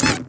you